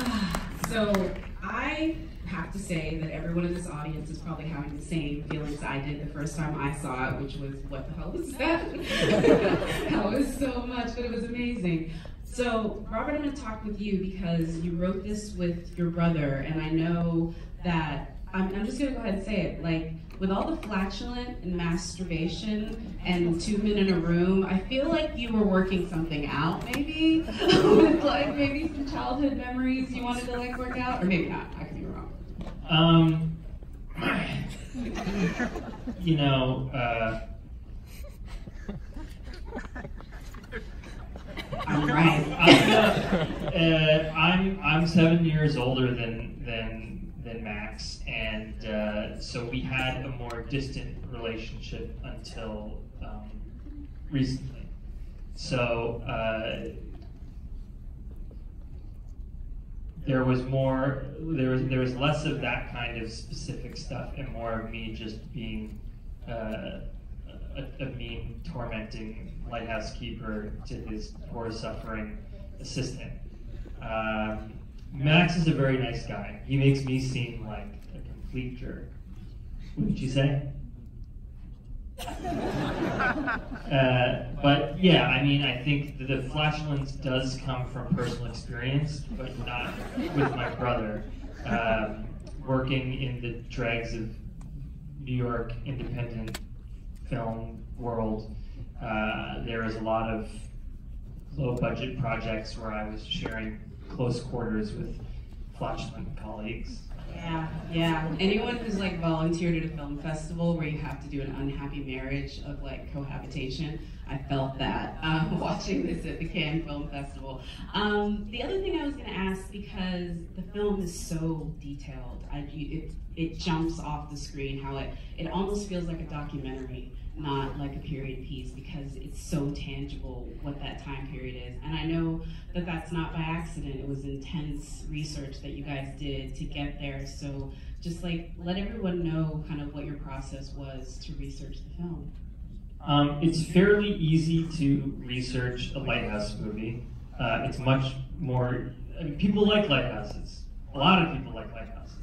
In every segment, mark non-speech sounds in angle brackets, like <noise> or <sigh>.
<sighs> so I have to say that everyone in this audience is probably having the same feelings I did the first time I saw it, which was, what the hell was that? <laughs> that was so much, but it was amazing. So, Robert, I'm going to talk with you because you wrote this with your brother, and I know that I'm, I'm just going to go ahead and say it. Like, with all the flatulent and masturbation and two men in a room, I feel like you were working something out, maybe <laughs> with like maybe some childhood memories you wanted to like work out, or maybe not. I could be wrong. Um, you know, uh, I'm right. I'm, uh, uh, I'm I'm seven years older than than than Max, and uh, so we had a more distant relationship until um, recently. So uh, there was more, there was there was less of that kind of specific stuff, and more of me just being uh, a, a mean, tormenting lighthouse keeper to his poor, suffering assistant. Um, Max is a very nice guy. He makes me seem like a complete jerk. Wouldn't you say? <laughs> uh, but yeah, I mean, I think the flatulence does come from personal experience, but not with my brother. Um, working in the dregs of New York independent film world, uh, there was a lot of low budget projects where I was sharing close quarters with flatulent colleagues. Yeah, yeah. Anyone who's like volunteered at a film festival where you have to do an unhappy marriage of like cohabitation, I felt that um, <laughs> watching this at the Cannes Film Festival. Um, the other thing I was going to ask because the film is so detailed, I, it it jumps off the screen how it it almost feels like a documentary not like a period piece because it's so tangible what that time period is. And I know that that's not by accident. It was intense research that you guys did to get there. So just like let everyone know kind of what your process was to research the film. Um, it's fairly easy to research a lighthouse movie. Uh, it's much more, I mean, people like lighthouses. A lot of people like lighthouses.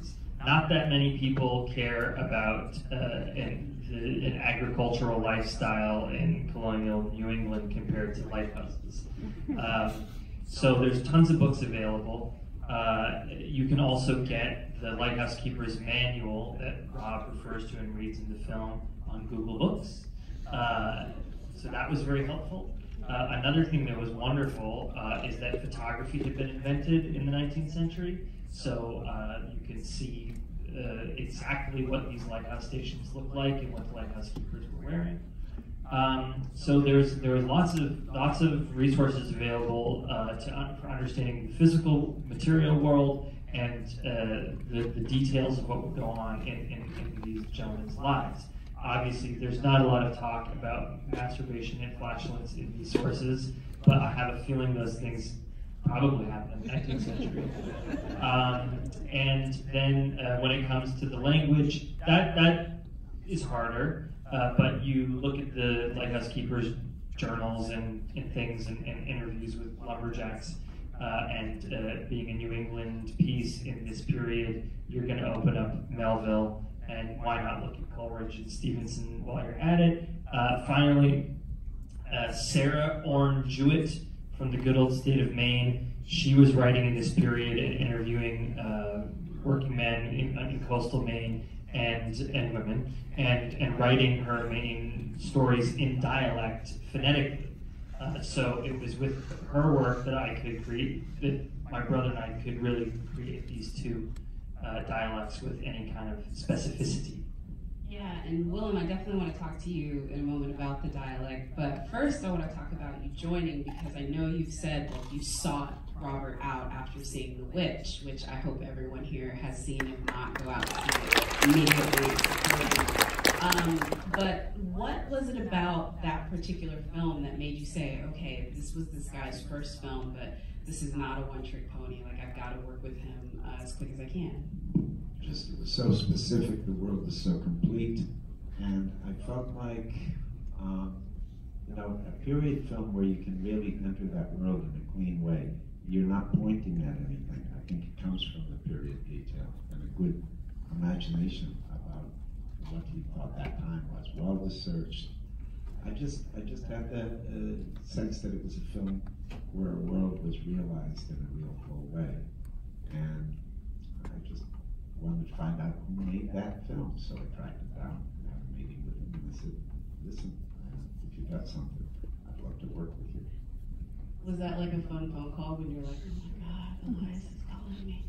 Not that many people care about uh, and an agricultural lifestyle in colonial New England compared to lighthouses. Um, so there's tons of books available. Uh, you can also get the Lighthouse Keeper's Manual that Rob refers to and reads in the film on Google Books. Uh, so that was very helpful. Uh, another thing that was wonderful uh, is that photography had been invented in the 19th century. So uh, you can see uh, exactly what these lighthouse stations look like and what the lighthouse keepers were wearing. Um, so there's there's lots of lots of resources available uh, to un for understanding the physical material world and uh, the, the, details of what would go on in, in, in, these gentlemen's lives. Obviously, there's not a lot of talk about masturbation and flatulence in these sources, but I have a feeling those things probably happened in the 19th century. Um, and then uh, when it comes to the language, that, that is harder, uh, but you look at the lighthouse keepers' journals and, and things and, and interviews with lumberjacks. Uh, and uh, being a New England piece in this period, you're going to open up Melville, and why not look at Coleridge and Stevenson while you're at it? Uh, finally, uh, Sarah Orne Jewett from the good old state of Maine. She was writing in this period and interviewing uh, working men in, in, coastal Maine and and women, and and writing her Maine stories in dialect phonetically. Uh, so it was with her work that I could create that my brother and I could really create these two uh, dialects with any kind of specificity. Yeah, and Willem, I definitely want to talk to you in a moment about the dialect, but first I want to talk about you joining because I know you've said that you sought Robert out after seeing The Witch, which I hope everyone here has seen. If not, go out immediately. Um, but what was it about that particular film that made you say, okay, this was this guy's first film, but this is not a one-trick pony. Like I've got to work with him uh, as quick as I can just it was so specific, the world was so complete, and I felt like, um, you know, a period film where you can really enter that world in a clean way. you're not pointing at anything. I think it comes from the period detail and a good imagination about what he thought that time was, well researched. I just, I just had the uh, sense that it was a film where a world was realized in a real full way, and I just wanted to find out who made that film. So I tracked him down and had a meeting with him, and I said, "Listen, if you got something, I'd love to work with you." Was that like a fun phone call when you're like, oh my god, Elias is calling me?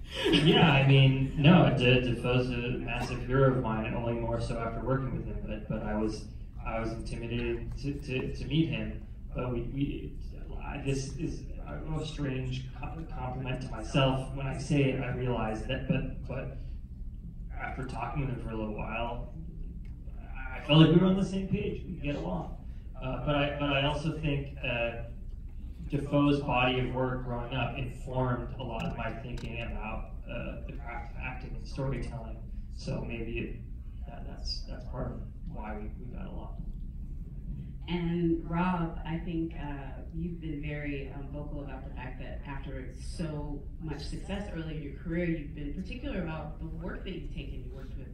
yeah, I mean, no, De- Dafoe's a massive hero of mine, only more so after working with him. But but I was I was intimidated to, to, to meet him. But we, we I, this is a strange compliment to myself when I say it. I realize that, but but after talking with him for a little while, I felt like we were on the same page. We get along. Uh, but I but I also think. Uh, Dafoe's body of work growing up informed a lot of my thinking about uh, the craft of acting and storytelling. So maybe it, that, that's that's part of why we, we got along. And Rob, I think uh, you've been very um, vocal about the fact that after so much success early in your career, you've been particular about the work that you've taken. You worked with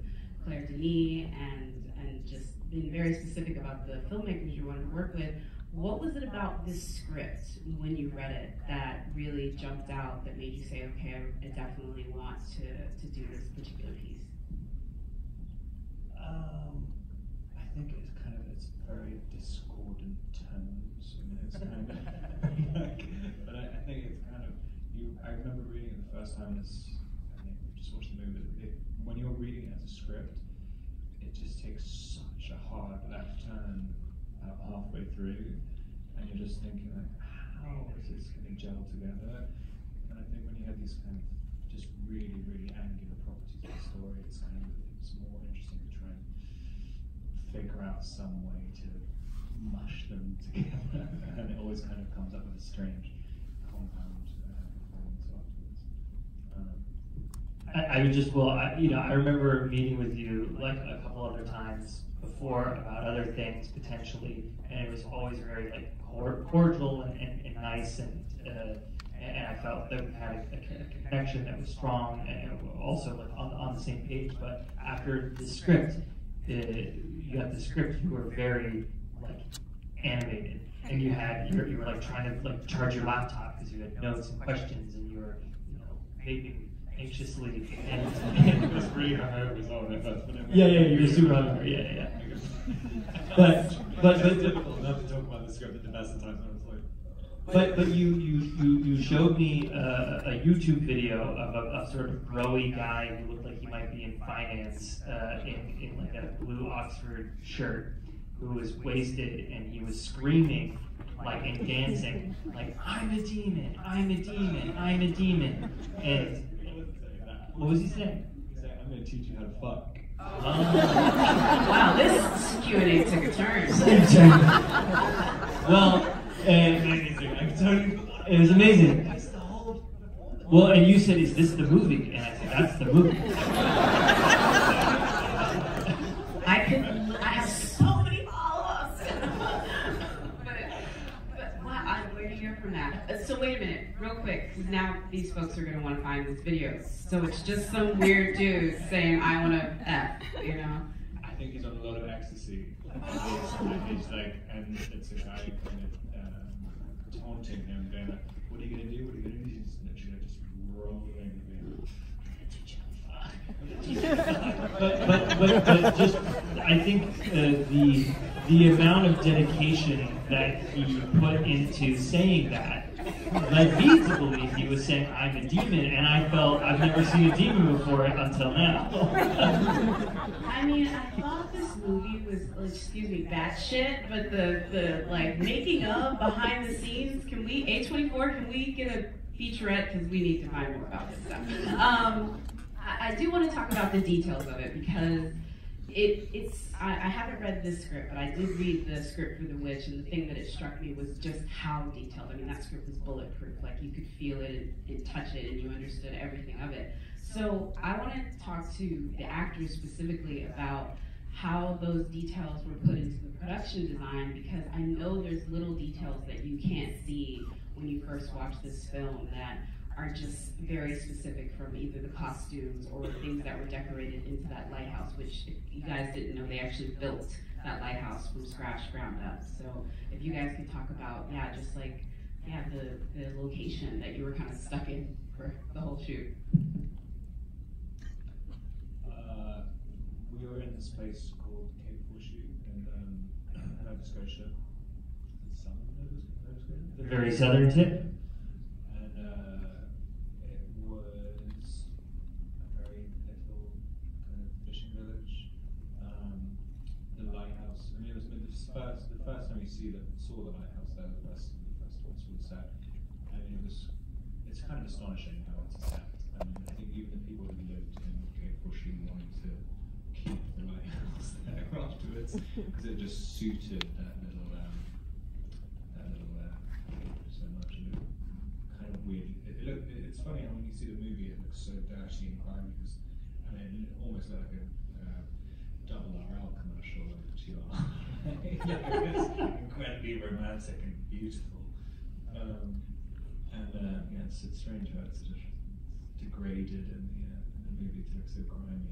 Claire Denis and and just been very specific about the filmmakers you wanted to work with. What was it about this script when you read it that really jumped out that made you say, okay, I definitely want to, to do this particular piece? Um, I think it's very discordant tones. Mean, it's kind of <laughs> like, but I, I, think it's kind of you. I remember reading it the first time. As I just watched the movie. It, when you're reading it as a script, it just takes such a hard left turn about halfway through, and you're just thinking like, how is this going to gel together? And I think when you have these kind of just really, really angular properties of the story, it's kind of it's more interesting to try and figure out some way to mush them <laughs> together, and it always kind of comes up with a strange compound uh, afterwards. Um, I, I would just well, I, you know, I remember meeting with you like a couple other times before about other things potentially, and it was always very like cordial and, and, and nice, and uh, and I felt that we had a, a, connection that was strong and also like on, on the same page. But after the script, the, you got the script, you were very like animated, and you had you were, you were like trying to like charge your laptop because you had notes and questions, and you were you know maybe anxiously <laughs> and, and was really as well. Yeah, yeah, you were super hungry. Yeah, yeah. <laughs> but but but difficult enough to talk about the script at the best of times. I was like. But but you you you, you showed me uh, a YouTube video of a, a sort of broy guy who looked like he might be in finance uh, in in like a blue Oxford shirt, who was wasted and he was screaming like and dancing like I'm a demon, I'm a demon, I'm a demon, and what was he saying? He's like, I'm gonna teach you how to fuck. <laughs> wow, this Q and A took a turn. <laughs> well, and it was amazing. Well, and you said, "Is this the movie?" And I said, "That's the movie." I could. I have so many follow-ups. but, but wow, I'm do you go from that? Uh, so wait a minute, real quick, because now these folks are going to want to find this video. So it's just some weird dude saying, "I want to f," you know. I think he's on a lot of ecstasy. he's like, and it's a guy kind of um, taunting him, going like, "What are you gonna do? What are you gonna do?" He's literally just rolling. but, but, but, but just, I think uh, the the amount of dedication that he put into saying that led me to believe he was saying I'm a demon, and I felt I've never seen a demon before until now. I mean, I thought this movie was, like, excuse me, bad shit, but the the like making of behind the scenes. Can we A24? Can we get a featurette because we need to find more about this stuff. Um, I, I do want to talk about the details of it because it, it's I, I, haven't read this script, but I did read the script for The Witch, and the thing that it struck me was just how detailed. I mean, that script was bulletproof. Like you could feel it and, and touch it, and you understood everything of it. So I want to talk to the actors specifically about how those details were put into the production design because I know there's little details that you can't see when you first watch this film that are just very specific from either the costumes or things that were decorated into that lighthouse, which if you guys didn't know, they actually built that lighthouse from scratch, ground up. So if you guys could talk about, yeah, just like, yeah, the, the location that you were kind of stuck in for the whole shoot. Uh, we were in this place called Cape Forchu in um, Nova Scotia. The southern Nova Nova Scotia? The very southern tip. And uh, it was a very little kind of fishing village. Um, the lighthouse. I mean, it was the first the first time you see the saw the lighthouse there. The first the first one saw the set. I mean, it was it's kind of astonishing how it's set. I mean, I think even the people who lived in Cape Forchu wanted to keep the lighthouse there afterwards because it just suited that little um, that little uh, so much. And it kind of weird. It, it look, it, it's funny how when you see the movie, it looks so dashy and grimy because I it almost like a uh, double RL commercial of GR. it's incredibly romantic and beautiful. Um, and uh, yeah, it's, it's strange how it's degraded in the, uh, in the movie to look so grimy.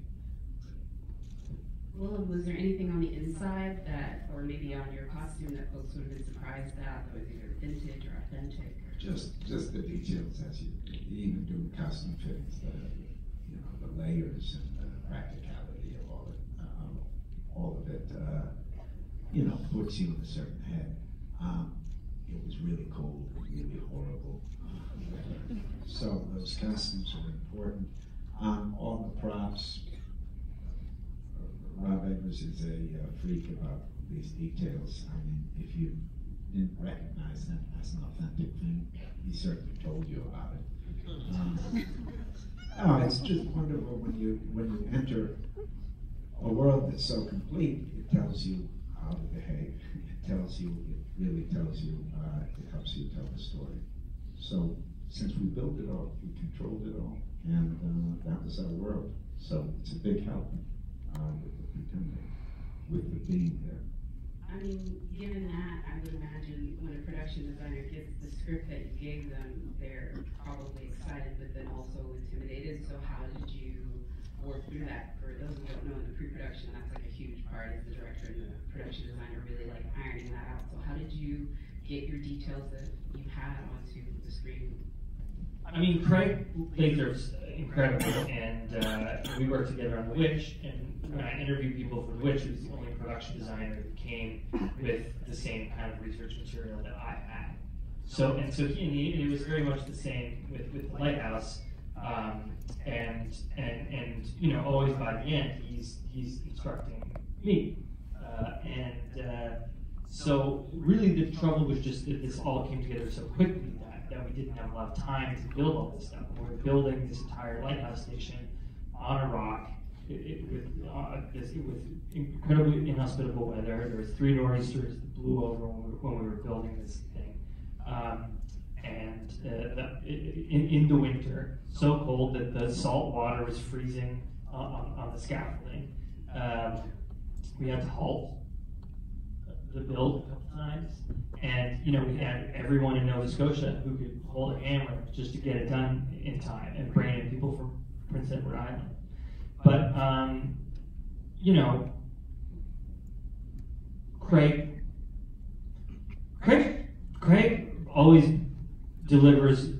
Well, was there anything on the inside that, or maybe on your costume that folks would have been surprised at, that was either vintage or authentic? Just, just the details as you, even doing costume fittings, the, you know, the layers and the practicality of all it, uh, all of it, uh, you know, puts you in a certain head. Um, it was really cold, really horrible. So those costumes are important. Um, all the props, Rob Eggers is a uh, freak about these details. I mean, if you didn't recognize them as an authentic thing, he certainly told you about it. <laughs> Um, oh, it's just wonderful when you when you enter a world that's so complete. It tells you how to behave. It tells you. It really tells you. Uh, it helps you tell the story. So since we built it all, we controlled it all, and uh, that was our world. So it's a big help uh, with pretending, with the being there. I mean, given that, I would imagine when a production designer gets the script that you gave them, they're probably excited, but then also intimidated. So how did you work through that? For those who don't know, in the pre-production, that's like a huge part. Is the director and the production designer really like ironing that out? So how did you get your details that you had onto the screen? I mean, Craig Incredible, and uh, we worked together on The Witch. And when I interviewed people for The Witch, he was the only production designer who came with the same kind of research material that I had. So, and so he, and he, it was very much the same with, with the Lighthouse. Um, and and and you know, always by the end, he's he's instructing me, uh, and uh, so really the trouble was just that this all came together so quickly that, that we didn't have a lot of time to build all this stuff. We were building this entire lighthouse station on a rock it, it, with, uh, with incredibly inhospitable weather. There was three nor'easters that blew over when we, were, when we were building this thing. Um, and uh, the, in, in the winter, so cold that the salt water was freezing on, on the scaffolding. Um, we had to halt the build a couple times, and you know we had everyone in Nova Scotia who could hold a hammer just to get it done in time, and bring in people from Prince Edward Island. But um, you know, Craig, Craig, Craig always delivers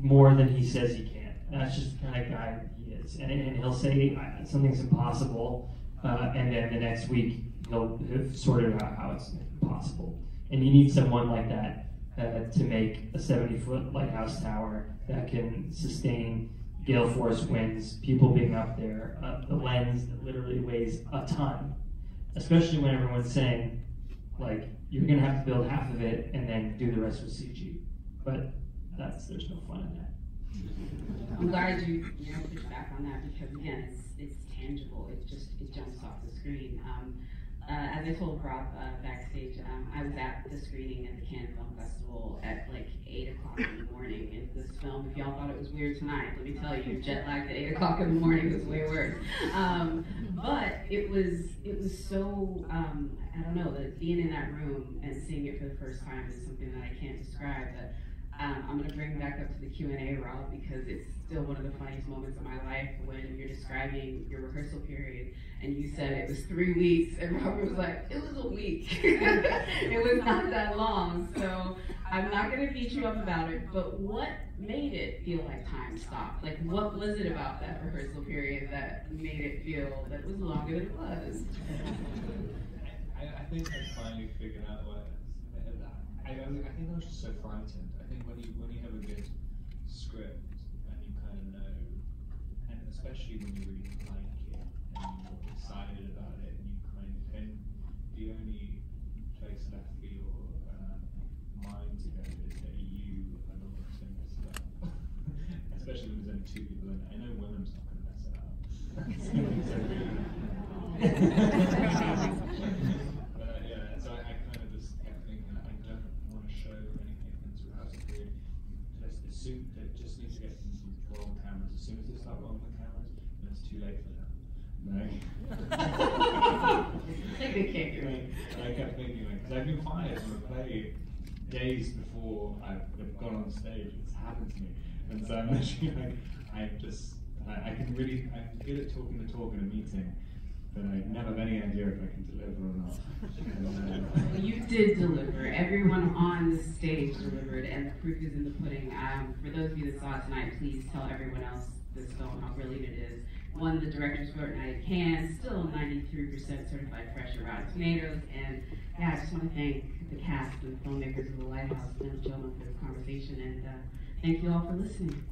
more than he says he can. That's just the kind of guy he is, and, and he'll say something's impossible, uh, and then the next week he'll have sorted out how it's possible. And you need someone like that uh, to make a 70 foot lighthouse tower that can sustain gale force winds, people being up there, uh, the lens that literally weighs a ton, especially when everyone's saying, like, you're going to have to build half of it and then do the rest with CG. But that's there's no fun in that. I'm glad you you know pushed back on that because again, it's it's tangible. It just it jumps off the screen. Um, uh, as I told Rob uh, backstage, um, I was at the screening at the Cannes Film Festival at like 8 o'clock in the morning. And this film, if y'all thought it was weird tonight, let me tell you, jet lagged at 8 o'clock in the morning was way worse. Um, but it was it was so, um, I don't know, that being in that room and seeing it for the first time is something that I can't describe. But Um, I'm gonna bring back up to the Q and A, Rob, because it's still one of the funniest moments of my life when you're describing your rehearsal period and you said it was three weeks, and Robert was like, it was a week. <laughs> it was not that long, so I'm not gonna beat you up about it. But what made it feel like time stopped? Like, what was it about that rehearsal period that made it feel that it was longer than it was? I, I think I finally figured out what. I, I, I think I was just so frightened. I think when you when you have a good script and you kind of know, and especially when you really like it and you're excited about it, and you kind of and the only place left for your um, mind to go is that you are not one to mess it up. especially when there's only two people in it. I know Willem's not going to mess it up. But <laughs> <laughs> <laughs> uh, yeah, so I, I kind of just kept thinking I don't want to show anything into rehearsal period. Just as soon they just need to get to cameras. As soon as they start rolling the cameras, then it's too late for them. No. Like <laughs> they can't do it. and I kept thinking like, because I've been fired from a play days before I've gone on stage. It's happened to me, and so I'm literally like, I just, I, I can really, I'm good at talking the talk in a meeting, but I never have any idea if I can deliver or not. Well, you did deliver. Everyone on the stage delivered, and the proof is in the pudding. Um, for those of you that saw it tonight, please tell everyone else this film how brilliant it is. Won the director's fortnight at Cannes, still 93% certified fresh at Tomatoes, and yeah, I just want to thank the cast and the filmmakers of The Lighthouse, and gentlemen, for this conversation, and uh, thank you all for listening.